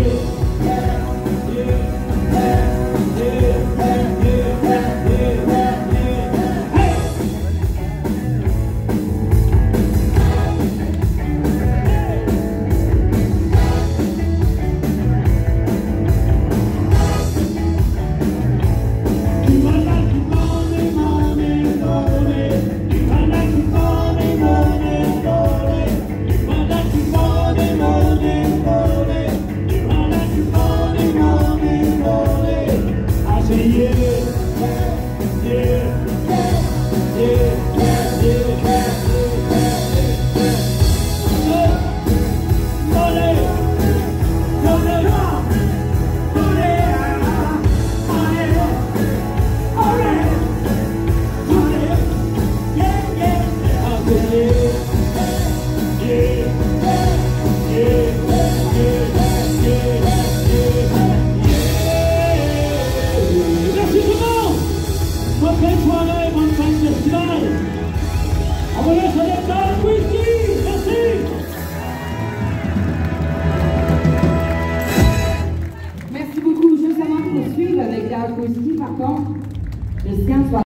Amen. Dark Whiskey, par contre, Christian,